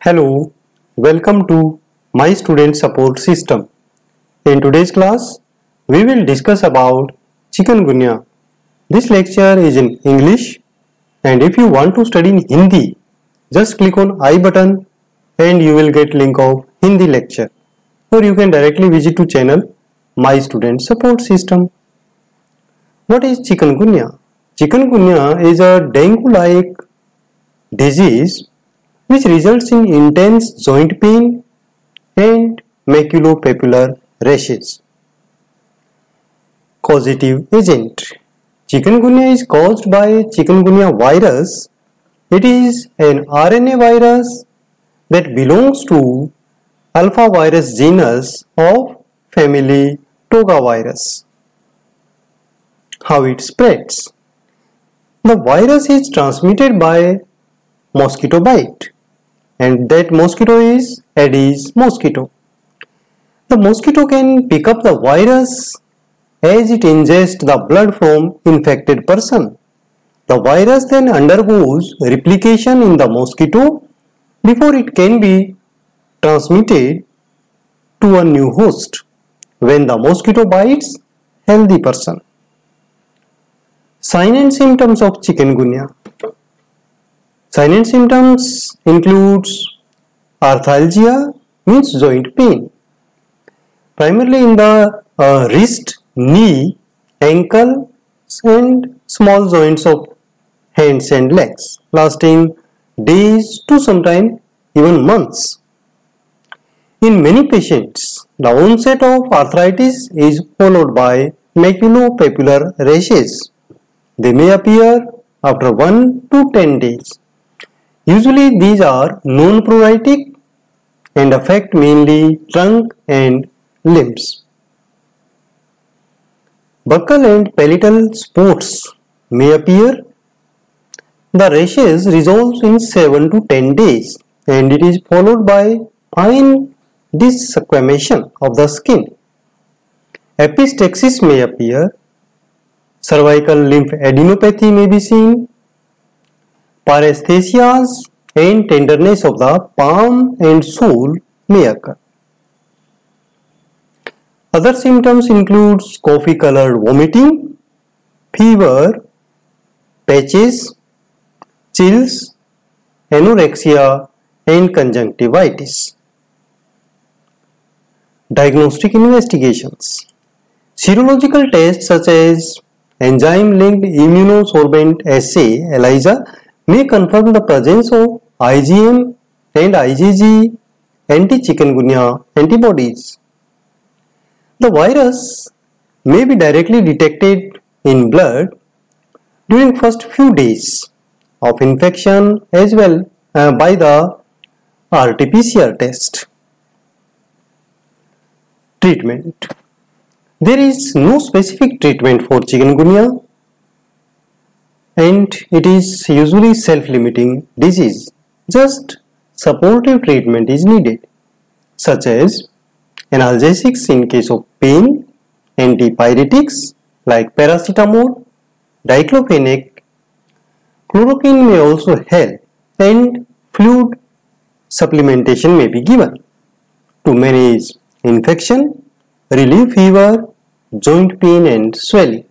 Hello, welcome to my student support system. In today's class, we will discuss about chikungunya. This lecture is in English and if you want to study in Hindi, just click on I button and you will get link of Hindi lecture or you can directly visit to channel my student support system. What is chikungunya? Chikungunya is a dengue-like disease which results in intense joint pain and maculopapular rashes. Causative agent Chikungunya is caused by chikungunya virus. It is an RNA virus that belongs to alpha virus genus of family Togavirus. How it spreads? The virus is transmitted by mosquito bite and that mosquito is Aedes mosquito. The mosquito can pick up the virus as it ingests the blood from infected person. The virus then undergoes replication in the mosquito before it can be transmitted to a new host when the mosquito bites healthy person. Sign and symptoms of chikungunya. And symptoms includes arthralgia means joint pain primarily in the uh, wrist, knee, ankle and small joints of hands and legs lasting days to sometimes even months. In many patients, the onset of arthritis is followed by maculopapular rashes. They may appear after 1 to 10 days. Usually these are non-pruritic and affect mainly trunk and limbs. Buccal and palatal spots may appear. The rashes resolve in 7 to 10 days and it is followed by fine desquamation of the skin. Epistaxis may appear. Cervical lymphadenopathy may be seen. Paresthesias and tenderness of the palm and sole may occur. Other symptoms include coffee colored vomiting, fever, patches, chills, anorexia and conjunctivitis. Diagnostic investigations. Serological tests such as enzyme linked immunosorbent assay ELISA may confirm the presence of IgM and IgG anti-chikungunya antibodies. The virus may be directly detected in blood during first few days of infection as well uh, by the RT-PCR test. Treatment There is no specific treatment for chikungunya and it is usually self-limiting disease. Just supportive treatment is needed such as analgesics in case of pain, antipyretics like paracetamol, diclofenac, chloroquine may also help and fluid supplementation may be given to manage infection, relieve fever, joint pain and swelling.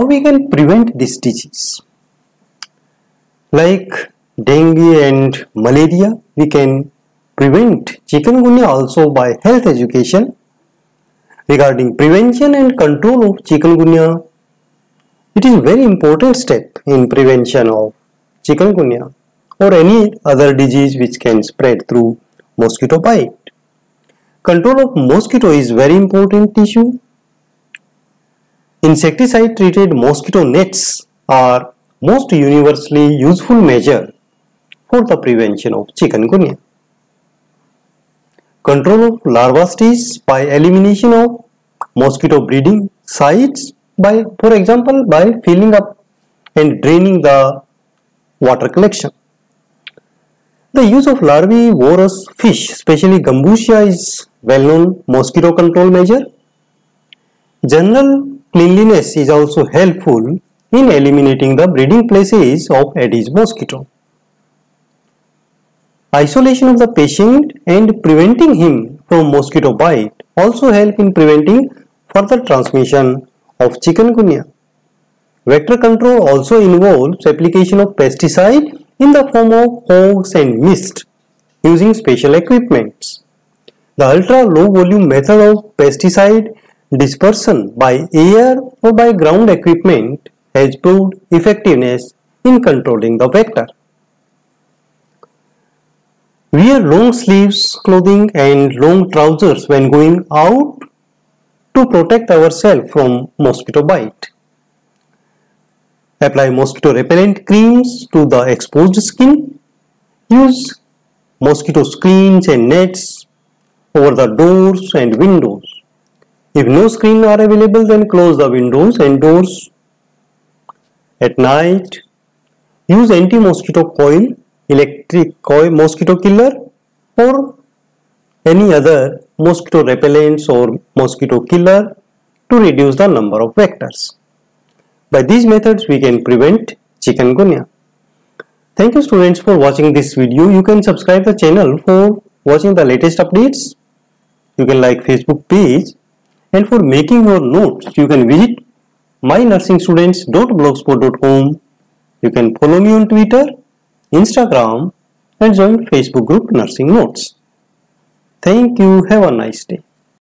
How we can prevent this disease? Like dengue and malaria, we can prevent chikungunya also by health education regarding prevention and control of chikungunya. It is very important step in prevention of chikungunya or any other disease which can spread through mosquito bite. Control of mosquito is very important issue. Insecticide treated mosquito nets are most universally useful measure for the prevention of chikungunya control of larva stage by elimination of mosquito breeding sites by for example by filling up and draining the water collection. The use of larvivorous fish, especially Gambusia is well-known mosquito control measure. General cleanliness is also helpful in eliminating the breeding places of Aedes mosquito. Isolation of the patient and preventing him from mosquito bite also help in preventing further transmission of chikungunya. Vector control also involves application of pesticide in the form of fogs and mist using special equipments. The ultra low volume method of pesticide dispersion by air or by ground equipment has proved effectiveness in controlling the vector. Wear long sleeves clothing and long trousers when going out to protect ourselves from mosquito bite. Apply mosquito repellent creams to the exposed skin. Use mosquito screens and nets over the doors and windows. If no screen are available then close the windows and doors. At night, use anti-mosquito coil, electric coil mosquito killer or any other mosquito repellents or mosquito killer to reduce the number of vectors. By these methods we can prevent chikungunya. Thank you students for watching this video. You can subscribe the channel for watching the latest updates. You can like Facebook page and for making your notes you can visit mynursingstudents.blogspot.com. You can follow me on Twitter, Instagram and join Facebook group Nursing Notes. Thank you. Have a nice day.